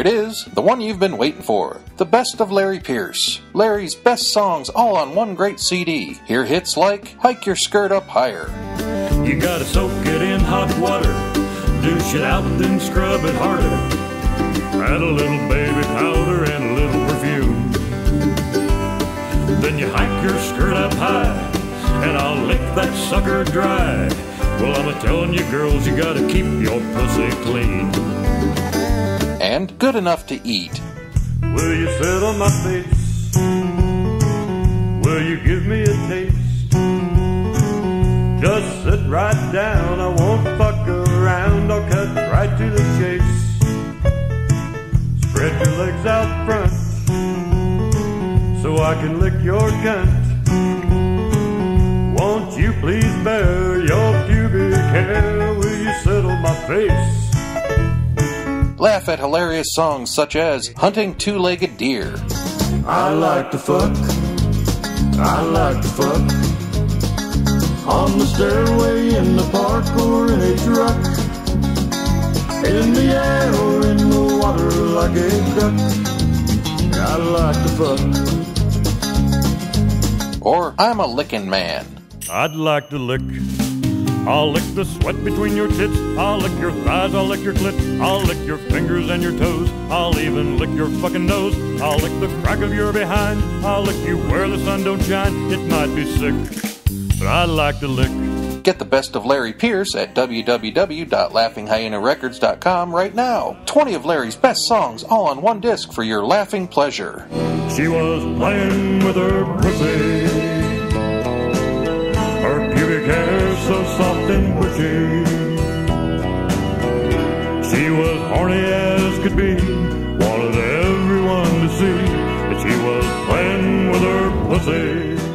It is, the one you've been waiting for. The best of Larry Pierce. Larry's best songs all on one great CD. Hear hits like Hike Your Skirt Up Higher. You gotta soak it in hot water, douche it out, then scrub it harder. Add a little baby powder and a little perfume. Then you hike your skirt up high, and I'll lick that sucker dry. Well, I'm a telling you, girls, you gotta keep your pussy clean. And good enough to eat. Will you sit on my face? Will you give me a taste? Just sit right down, I won't fuck around, I'll cut right to the chase. Spread your legs out front so I can lick your cunt. Won't you please bare your pubic hair? Will you on my face? Laugh at hilarious songs such as Hunting Two Legged Deer. I like to fuck. I like to fuck. On the stairway, in the park, or in a truck. In the air or in the water like a duck. I like to fuck. Or I'm a licking man. I'd like to lick. I'll lick the sweat between your tits. I'll lick your thighs. I'll lick your clit. I'll lick your fingers and your toes. I'll even lick your fucking nose. I'll lick the crack of your behind. I'll lick you where the sun don't shine. It might be sick, but I like to lick. Get the best of Larry Pierce at www.laughinghyenarecords.com right now. 20 of Larry's best songs all on one disc for your laughing pleasure. She was playing with her pussy. Her pubic hair horny as could be, wanted everyone to see that she was playing with her pussy.